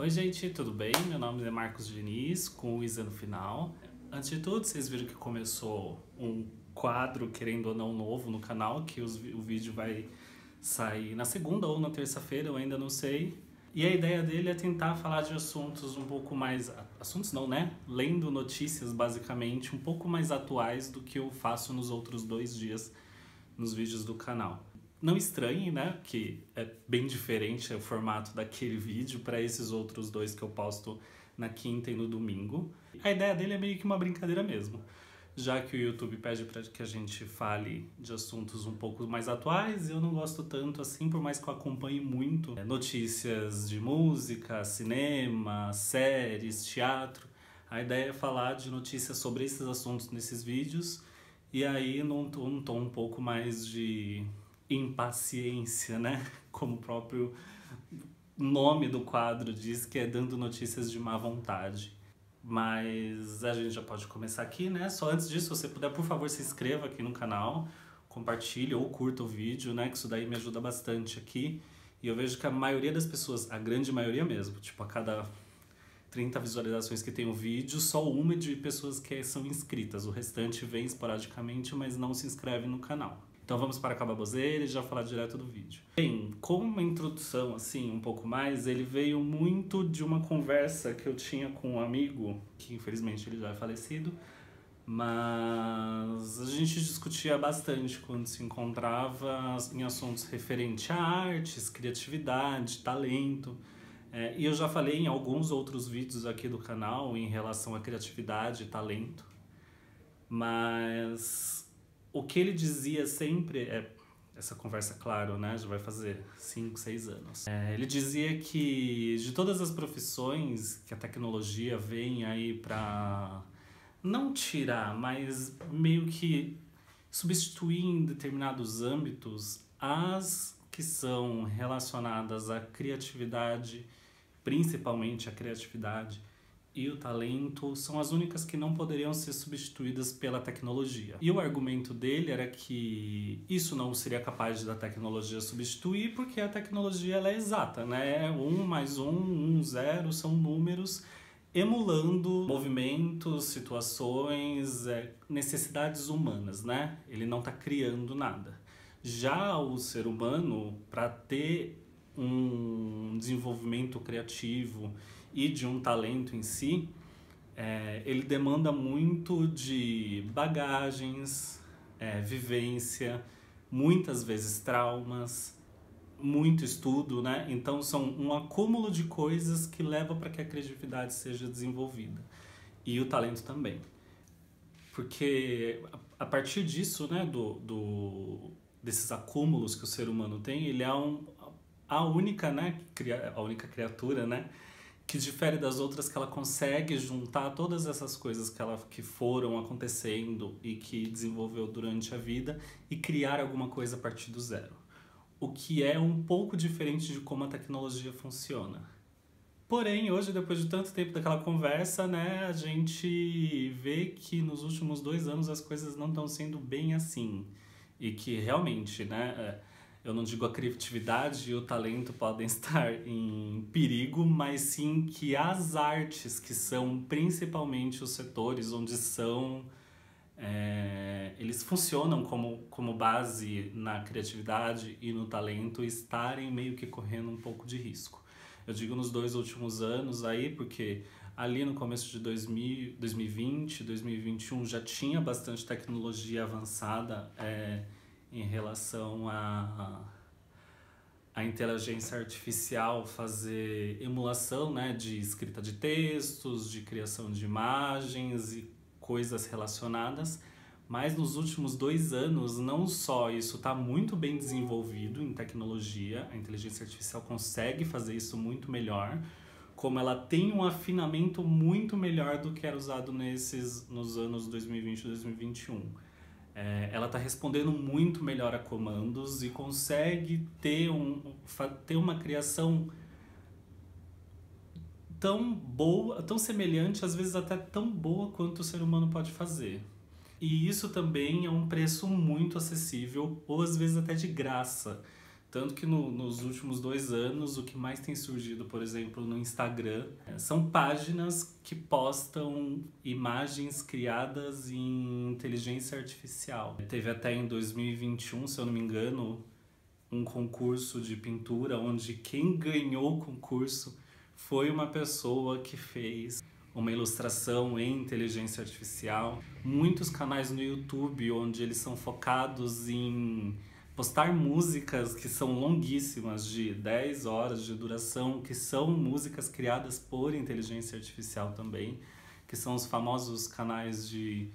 Oi, gente, tudo bem? Meu nome é Marcos Diniz, com o Isa no final. Antes de tudo, vocês viram que começou um quadro, querendo ou não, novo no canal, que os, o vídeo vai sair na segunda ou na terça-feira, eu ainda não sei. E a ideia dele é tentar falar de assuntos um pouco mais. Assuntos não, né? Lendo notícias, basicamente, um pouco mais atuais do que eu faço nos outros dois dias nos vídeos do canal. Não estranhe, né? Que é bem diferente o formato daquele vídeo para esses outros dois que eu posto na quinta e no domingo. A ideia dele é meio que uma brincadeira mesmo. Já que o YouTube pede para que a gente fale de assuntos um pouco mais atuais, eu não gosto tanto assim, por mais que eu acompanhe muito é, notícias de música, cinema, séries, teatro. A ideia é falar de notícias sobre esses assuntos nesses vídeos e aí num tom, um tom um pouco mais de impaciência, né? Como o próprio nome do quadro diz, que é dando notícias de má vontade. Mas a gente já pode começar aqui, né? Só antes disso, se você puder, por favor, se inscreva aqui no canal, compartilhe ou curta o vídeo, né? Que isso daí me ajuda bastante aqui. E eu vejo que a maioria das pessoas, a grande maioria mesmo, tipo, a cada 30 visualizações que tem o vídeo, só uma de pessoas que são inscritas. O restante vem esporadicamente, mas não se inscreve no canal. Então vamos para a baboseira e já falar direto do vídeo. Bem, como uma introdução, assim, um pouco mais, ele veio muito de uma conversa que eu tinha com um amigo, que infelizmente ele já é falecido, mas a gente discutia bastante quando se encontrava em assuntos referentes a artes, criatividade, talento. É, e eu já falei em alguns outros vídeos aqui do canal em relação a criatividade e talento, mas o que ele dizia sempre é essa conversa, claro, né, já vai fazer 5, 6 anos. É, ele dizia que de todas as profissões que a tecnologia vem aí para não tirar, mas meio que substituir em determinados âmbitos as que são relacionadas à criatividade, principalmente a criatividade, e o talento são as únicas que não poderiam ser substituídas pela tecnologia. E o argumento dele era que isso não seria capaz da tecnologia substituir porque a tecnologia ela é exata, né? Um mais um, um, zero são números emulando movimentos, situações, é, necessidades humanas, né? Ele não está criando nada. Já o ser humano, para ter um desenvolvimento criativo e de um talento em si, é, ele demanda muito de bagagens, é, vivência, muitas vezes traumas, muito estudo, né? Então são um acúmulo de coisas que leva para que a criatividade seja desenvolvida e o talento também, porque a partir disso, né, do, do desses acúmulos que o ser humano tem, ele é um, a única, né, a única criatura, né, que difere das outras que ela consegue juntar todas essas coisas que ela que foram acontecendo e que desenvolveu durante a vida e criar alguma coisa a partir do zero. O que é um pouco diferente de como a tecnologia funciona. Porém, hoje, depois de tanto tempo daquela conversa, né, a gente vê que nos últimos dois anos as coisas não estão sendo bem assim. E que realmente, né, é, eu não digo a criatividade e o talento podem estar em perigo, mas sim que as artes, que são principalmente os setores onde são. É, eles funcionam como, como base na criatividade e no talento, estarem meio que correndo um pouco de risco. Eu digo nos dois últimos anos aí, porque ali no começo de 2000, 2020, 2021 já tinha bastante tecnologia avançada. É, em relação a, a inteligência artificial fazer emulação né, de escrita de textos, de criação de imagens e coisas relacionadas. Mas nos últimos dois anos, não só isso está muito bem desenvolvido em tecnologia, a inteligência artificial consegue fazer isso muito melhor, como ela tem um afinamento muito melhor do que era usado nesses nos anos 2020 e 2021. É, ela está respondendo muito melhor a comandos e consegue ter, um, ter uma criação tão boa, tão semelhante, às vezes até tão boa quanto o ser humano pode fazer. E isso também é um preço muito acessível, ou às vezes até de graça, Tanto que no, nos últimos dois anos, o que mais tem surgido, por exemplo, no Instagram, é, são páginas que postam imagens criadas em inteligência artificial. Teve até em 2021, se eu não me engano, um concurso de pintura onde quem ganhou o concurso foi uma pessoa que fez uma ilustração em inteligência artificial. Muitos canais no YouTube onde eles são focados em postar músicas que são longuíssimas, de 10 horas de duração, que são músicas criadas por inteligência artificial também, que são os famosos canais de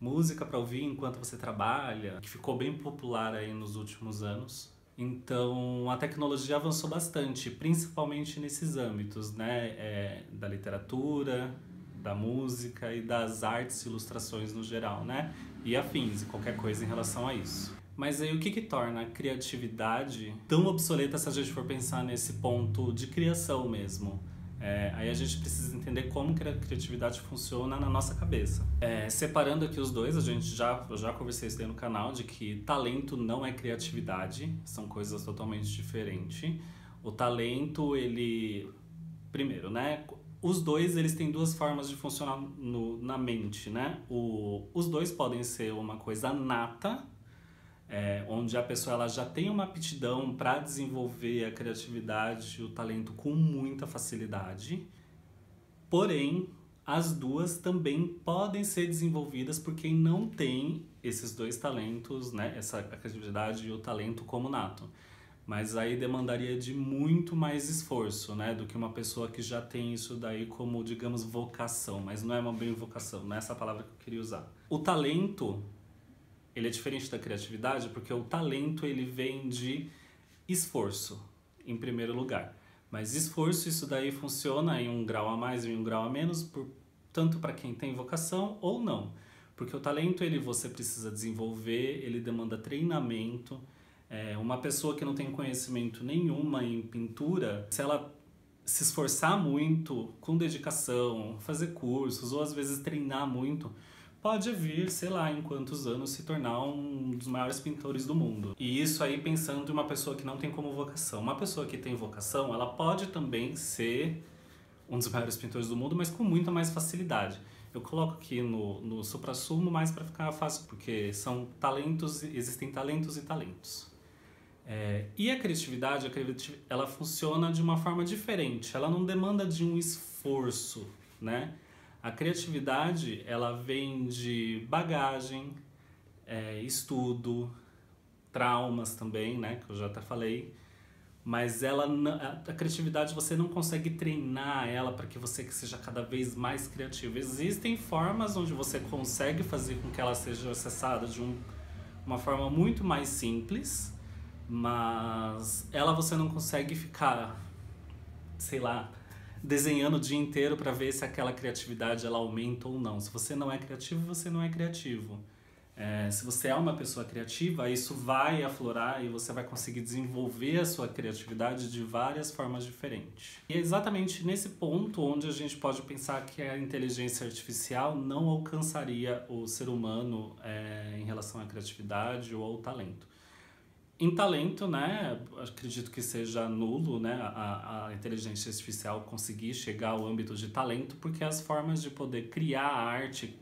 música para ouvir enquanto você trabalha, que ficou bem popular aí nos últimos anos. Então, a tecnologia avançou bastante, principalmente nesses âmbitos, né? É, da literatura, da música e das artes e ilustrações no geral, né? E afins, e qualquer coisa em relação a isso. Mas aí o que que torna a criatividade tão obsoleta se a gente for pensar nesse ponto de criação mesmo? É, aí a gente precisa entender como que a criatividade funciona na nossa cabeça. É, separando aqui os dois, a gente já, eu já conversei isso aí no canal, de que talento não é criatividade, são coisas totalmente diferentes. O talento, ele... Primeiro, né? Os dois, eles têm duas formas de funcionar no, na mente, né? O, os dois podem ser uma coisa nata, é, onde a pessoa ela já tem uma aptidão para desenvolver a criatividade e o talento com muita facilidade. Porém, as duas também podem ser desenvolvidas por quem não tem esses dois talentos, né? Essa criatividade e o talento como nato. Mas aí demandaria de muito mais esforço, né? Do que uma pessoa que já tem isso daí como, digamos, vocação. Mas não é uma bem vocação, não é essa palavra que eu queria usar. O talento ele é diferente da criatividade porque o talento ele vem de esforço, em primeiro lugar. Mas esforço, isso daí funciona em um grau a mais e um grau a menos, por, tanto para quem tem vocação ou não. Porque o talento ele você precisa desenvolver, ele demanda treinamento. É, uma pessoa que não tem conhecimento nenhuma em pintura, se ela se esforçar muito, com dedicação, fazer cursos ou às vezes treinar muito, pode vir, sei lá, em quantos anos se tornar um dos maiores pintores do mundo. E isso aí pensando em uma pessoa que não tem como vocação. Uma pessoa que tem vocação, ela pode também ser um dos maiores pintores do mundo, mas com muita mais facilidade. Eu coloco aqui no, no supra-sumo mais para ficar fácil, porque são talentos, existem talentos e talentos. É, e a criatividade, a criatividade, ela funciona de uma forma diferente. Ela não demanda de um esforço, né? A criatividade, ela vem de bagagem, é, estudo, traumas também, né, que eu já até falei. Mas ela a criatividade você não consegue treinar ela para que você seja cada vez mais criativo. Existem formas onde você consegue fazer com que ela seja acessada de um, uma forma muito mais simples, mas ela você não consegue ficar, sei lá, desenhando o dia inteiro para ver se aquela criatividade ela aumenta ou não. Se você não é criativo, você não é criativo. É, se você é uma pessoa criativa, isso vai aflorar e você vai conseguir desenvolver a sua criatividade de várias formas diferentes. E é exatamente nesse ponto onde a gente pode pensar que a inteligência artificial não alcançaria o ser humano é, em relação à criatividade ou ao talento. Em talento, né, acredito que seja nulo, né, a, a inteligência artificial conseguir chegar ao âmbito de talento, porque as formas de poder criar a arte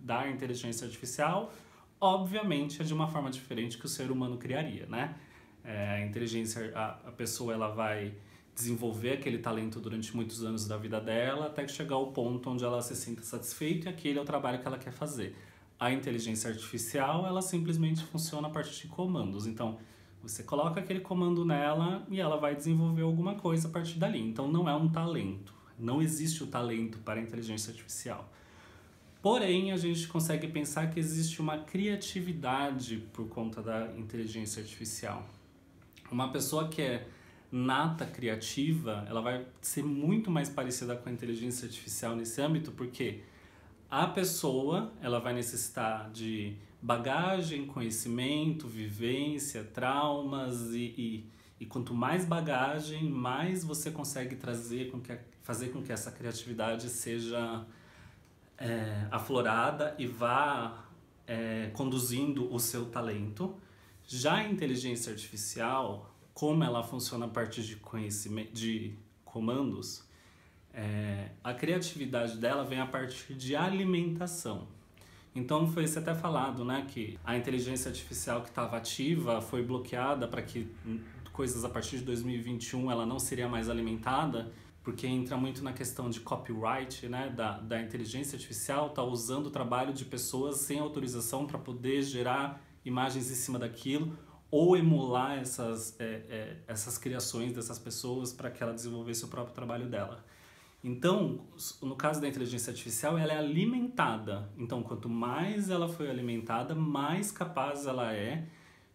da inteligência artificial, obviamente, é de uma forma diferente que o ser humano criaria, né? É, a inteligência, a, a pessoa, ela vai desenvolver aquele talento durante muitos anos da vida dela, até chegar ao ponto onde ela se sinta satisfeita e aquele é o trabalho que ela quer fazer. A inteligência artificial, ela simplesmente funciona a partir de comandos. Então, você coloca aquele comando nela e ela vai desenvolver alguma coisa a partir dali. Então não é um talento. Não existe o talento para a inteligência artificial. Porém, a gente consegue pensar que existe uma criatividade por conta da inteligência artificial. Uma pessoa que é nata criativa, ela vai ser muito mais parecida com a inteligência artificial nesse âmbito, porque a pessoa, ela vai necessitar de bagagem, conhecimento, vivência, traumas e, e, e, quanto mais bagagem, mais você consegue trazer com que, fazer com que essa criatividade seja é, aflorada e vá é, conduzindo o seu talento. Já a inteligência artificial, como ela funciona a partir de conhecimento, de comandos, é, a criatividade dela vem a partir de alimentação. Então foi isso até falado, né, que a inteligência artificial que estava ativa foi bloqueada para que coisas a partir de 2021 ela não seria mais alimentada, porque entra muito na questão de copyright, né, da, da inteligência artificial tá usando o trabalho de pessoas sem autorização para poder gerar imagens em cima daquilo ou emular essas, é, é, essas criações dessas pessoas para que ela desenvolvesse o próprio trabalho dela. Então, no caso da inteligência artificial, ela é alimentada. Então, quanto mais ela foi alimentada, mais capaz ela é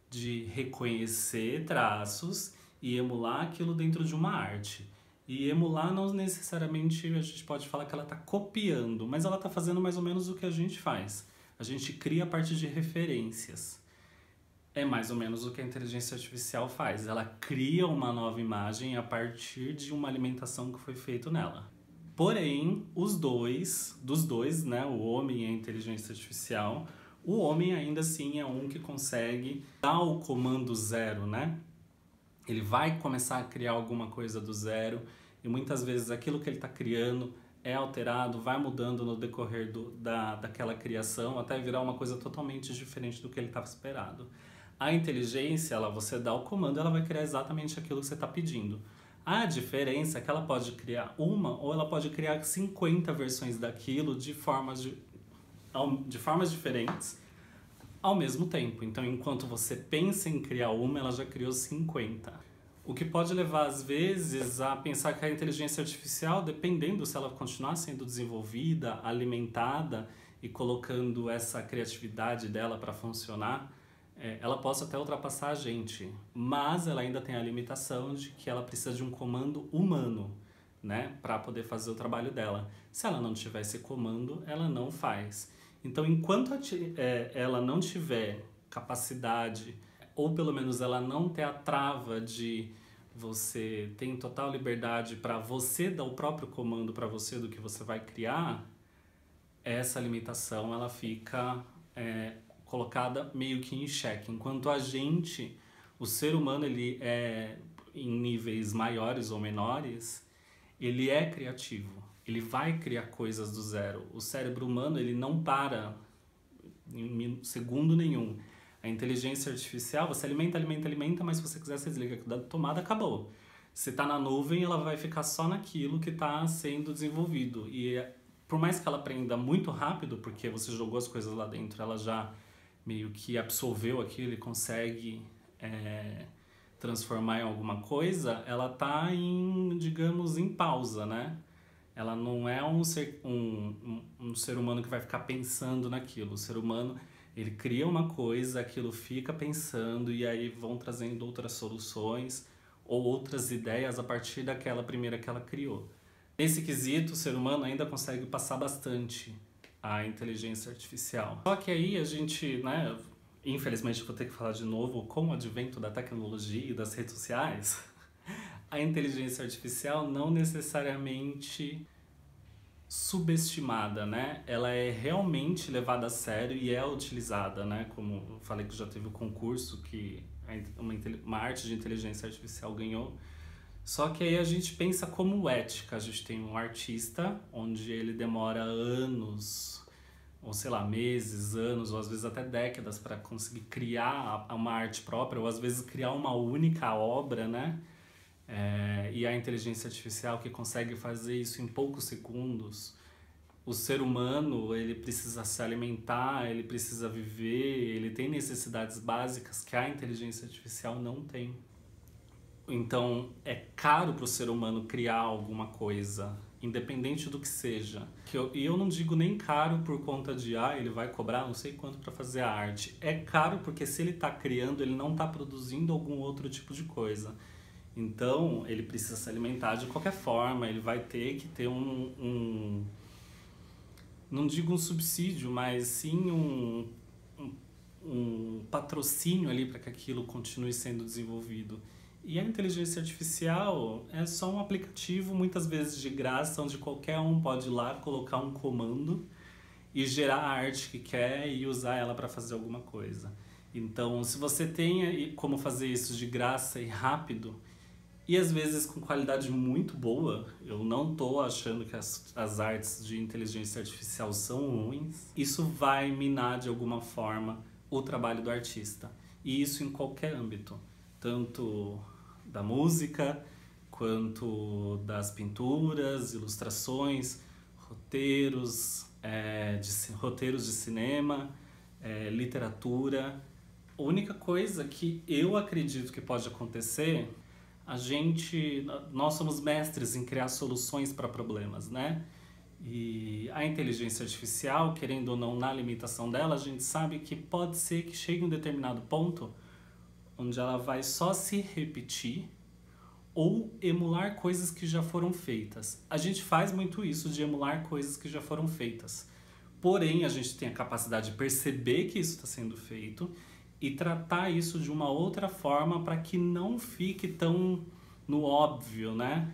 de reconhecer traços e emular aquilo dentro de uma arte. E emular não necessariamente a gente pode falar que ela está copiando, mas ela está fazendo mais ou menos o que a gente faz. A gente cria a partir de referências. É mais ou menos o que a inteligência artificial faz. Ela cria uma nova imagem a partir de uma alimentação que foi feita nela. Porém, os dois, dos dois, né, o homem e a inteligência artificial, o homem ainda assim é um que consegue dar o comando zero, né? Ele vai começar a criar alguma coisa do zero e muitas vezes aquilo que ele está criando é alterado, vai mudando no decorrer do, da, daquela criação até virar uma coisa totalmente diferente do que ele estava esperado. A inteligência, ela, você dá o comando, ela vai criar exatamente aquilo que você está pedindo. A diferença é que ela pode criar uma ou ela pode criar 50 versões daquilo de formas, de, de formas diferentes ao mesmo tempo. Então, enquanto você pensa em criar uma, ela já criou 50. O que pode levar, às vezes, a pensar que a inteligência artificial, dependendo se ela continuar sendo desenvolvida, alimentada e colocando essa criatividade dela para funcionar, é, ela possa até ultrapassar a gente, mas ela ainda tem a limitação de que ela precisa de um comando humano, né, para poder fazer o trabalho dela. Se ela não tiver esse comando, ela não faz. Então, enquanto é, ela não tiver capacidade, ou pelo menos ela não ter a trava de você tem total liberdade para você dar o próprio comando para você do que você vai criar, essa limitação ela fica é, colocada meio que em xeque. Enquanto a gente, o ser humano, ele é em níveis maiores ou menores, ele é criativo. Ele vai criar coisas do zero. O cérebro humano, ele não para em segundo nenhum. A inteligência artificial, você alimenta, alimenta, alimenta, mas se você quiser, você desliga da tomada, acabou. Se está na nuvem, ela vai ficar só naquilo que está sendo desenvolvido. E por mais que ela aprenda muito rápido, porque você jogou as coisas lá dentro, ela já meio que absorveu aquilo e consegue é, transformar em alguma coisa, ela tá em, digamos, em pausa, né? Ela não é um ser, um, um, um ser humano que vai ficar pensando naquilo. O ser humano, ele cria uma coisa, aquilo fica pensando e aí vão trazendo outras soluções ou outras ideias a partir daquela primeira que ela criou. Nesse quesito, o ser humano ainda consegue passar bastante a inteligência artificial. Só que aí a gente, né, infelizmente vou ter que falar de novo, com o advento da tecnologia e das redes sociais, a inteligência artificial não necessariamente subestimada, né? Ela é realmente levada a sério e é utilizada, né? Como eu falei que já teve o um concurso que uma, uma arte de inteligência artificial ganhou. Só que aí a gente pensa como ética. A gente tem um artista onde ele demora anos ou sei lá, meses, anos, ou às vezes até décadas para conseguir criar uma arte própria, ou às vezes criar uma única obra, né? É, e a inteligência artificial que consegue fazer isso em poucos segundos. O ser humano, ele precisa se alimentar, ele precisa viver, ele tem necessidades básicas que a inteligência artificial não tem. Então, é caro para o ser humano criar alguma coisa independente do que seja. Que eu, e eu não digo nem caro por conta de, ah, ele vai cobrar não sei quanto para fazer a arte. É caro porque se ele está criando, ele não está produzindo algum outro tipo de coisa. Então, ele precisa se alimentar de qualquer forma, ele vai ter que ter um, um não digo um subsídio, mas sim um, um, um patrocínio ali para que aquilo continue sendo desenvolvido. E a inteligência artificial é só um aplicativo, muitas vezes de graça, onde qualquer um pode ir lá colocar um comando e gerar a arte que quer e usar ela para fazer alguma coisa. Então, se você tem como fazer isso de graça e rápido, e às vezes com qualidade muito boa, eu não estou achando que as, as artes de inteligência artificial são ruins, isso vai minar de alguma forma o trabalho do artista. E isso em qualquer âmbito, tanto da música, quanto das pinturas, ilustrações, roteiros, é, de, roteiros de cinema, é, literatura. A única coisa que eu acredito que pode acontecer, a gente, nós somos mestres em criar soluções para problemas, né? E a inteligência artificial, querendo ou não, na limitação dela, a gente sabe que pode ser que chegue um determinado ponto onde ela vai só se repetir ou emular coisas que já foram feitas. A gente faz muito isso de emular coisas que já foram feitas. Porém, a gente tem a capacidade de perceber que isso está sendo feito e tratar isso de uma outra forma para que não fique tão no óbvio, né?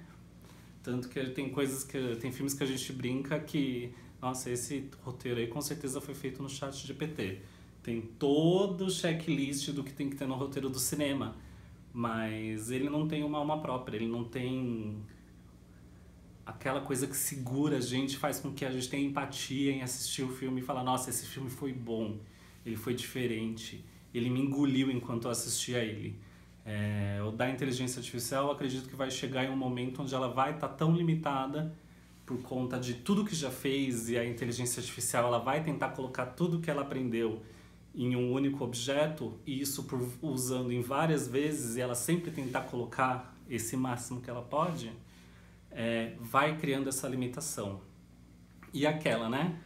Tanto que tem coisas que. Tem filmes que a gente brinca que. Nossa, esse roteiro aí com certeza foi feito no chat GPT. Tem todo o checklist do que tem que ter no roteiro do cinema. Mas ele não tem uma alma própria, ele não tem aquela coisa que segura a gente, faz com que a gente tenha empatia em assistir o filme e falar, nossa, esse filme foi bom, ele foi diferente, ele me engoliu enquanto eu assistia ele. É, o da inteligência artificial, eu acredito que vai chegar em um momento onde ela vai estar tá tão limitada por conta de tudo que já fez e a inteligência artificial ela vai tentar colocar tudo que ela aprendeu em um único objeto e isso por usando em várias vezes e ela sempre tentar colocar esse máximo que ela pode, é, vai criando essa limitação. E aquela, né?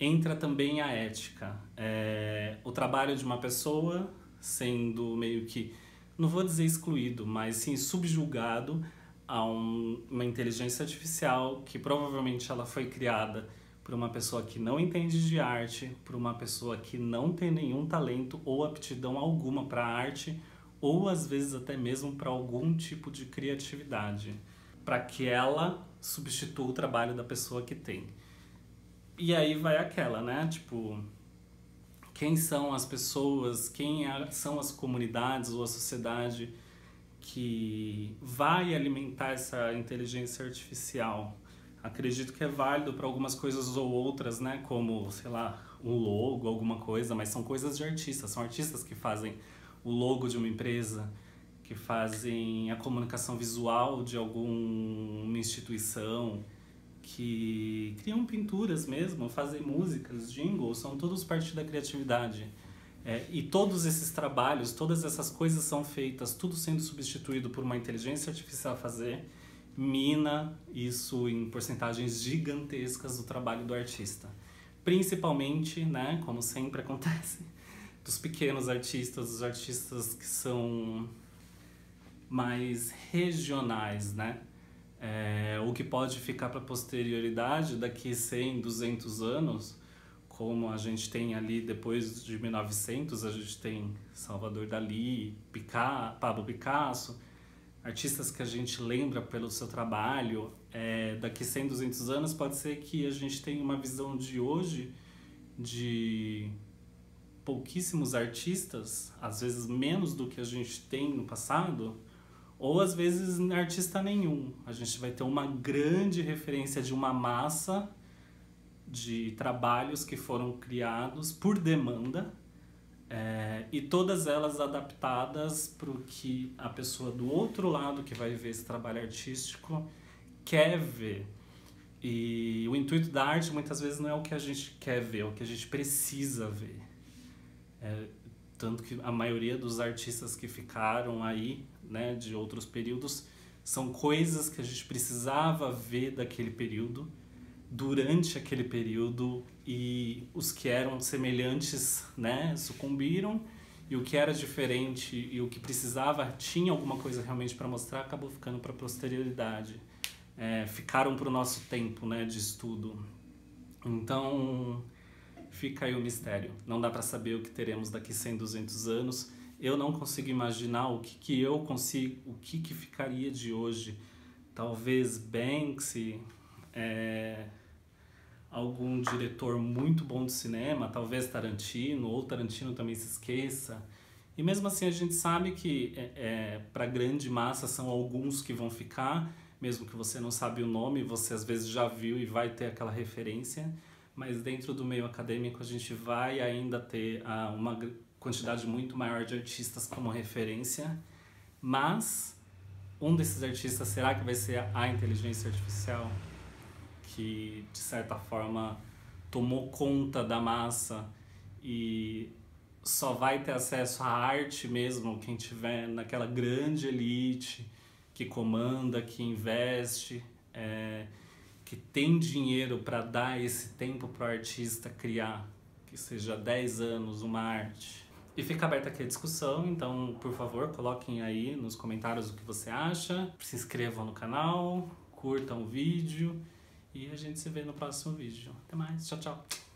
Entra também a ética. É, o trabalho de uma pessoa sendo meio que, não vou dizer excluído, mas sim subjugado a um, uma inteligência artificial que provavelmente ela foi criada por uma pessoa que não entende de arte, por uma pessoa que não tem nenhum talento ou aptidão alguma para arte, ou às vezes até mesmo para algum tipo de criatividade, para que ela substitua o trabalho da pessoa que tem. E aí vai aquela, né? Tipo, quem são as pessoas, quem é, são as comunidades ou a sociedade que vai alimentar essa inteligência artificial. Acredito que é válido para algumas coisas ou outras, né? Como, sei lá, um logo, alguma coisa, mas são coisas de artistas. São artistas que fazem o logo de uma empresa, que fazem a comunicação visual de alguma instituição, que criam pinturas mesmo, fazem músicas, jingles, são todos parte da criatividade. É, e todos esses trabalhos, todas essas coisas são feitas, tudo sendo substituído por uma inteligência artificial fazer, mina isso em porcentagens gigantescas do trabalho do artista. Principalmente, né, como sempre acontece, dos pequenos artistas, dos artistas que são mais regionais, né? É, o que pode ficar para a posterioridade daqui 100, 200 anos, como a gente tem ali depois de 1900, a gente tem Salvador Dali, Picasso, Pablo Picasso, artistas que a gente lembra pelo seu trabalho, é, daqui 100, 200 anos pode ser que a gente tenha uma visão de hoje de pouquíssimos artistas, às vezes menos do que a gente tem no passado, ou às vezes artista nenhum. A gente vai ter uma grande referência de uma massa de trabalhos que foram criados por demanda e todas elas adaptadas para o que a pessoa do outro lado que vai ver esse trabalho artístico quer ver. E o intuito da arte muitas vezes não é o que a gente quer ver, é o que a gente precisa ver. É, tanto que a maioria dos artistas que ficaram aí né, de outros períodos, são coisas que a gente precisava ver daquele período, durante aquele período, e os que eram semelhantes né, sucumbiram, e o que era diferente e o que precisava, tinha alguma coisa realmente para mostrar, acabou ficando para a posterioridade. É, ficaram para o nosso tempo né, de estudo. Então, fica aí o mistério. Não dá para saber o que teremos daqui 100, 200 anos eu não consigo imaginar o que, que eu consigo, o que, que ficaria de hoje. Talvez Banksy, é, algum diretor muito bom de cinema, talvez Tarantino, ou Tarantino também se esqueça. E mesmo assim a gente sabe que é, é para grande massa são alguns que vão ficar, mesmo que você não sabe o nome, você às vezes já viu e vai ter aquela referência, mas dentro do meio acadêmico a gente vai ainda ter ah, uma quantidade muito maior de artistas como referência, mas um desses artistas será que vai ser a inteligência artificial que de certa forma tomou conta da massa e só vai ter acesso à arte mesmo quem tiver naquela grande elite que comanda, que investe, é, que tem dinheiro para dar esse tempo para o artista criar, que seja 10 anos uma arte. E fica aberta aqui a discussão, então, por favor, coloquem aí nos comentários o que você acha. Se inscrevam no canal, curtam o vídeo e a gente se vê no próximo vídeo. Até mais, tchau, tchau!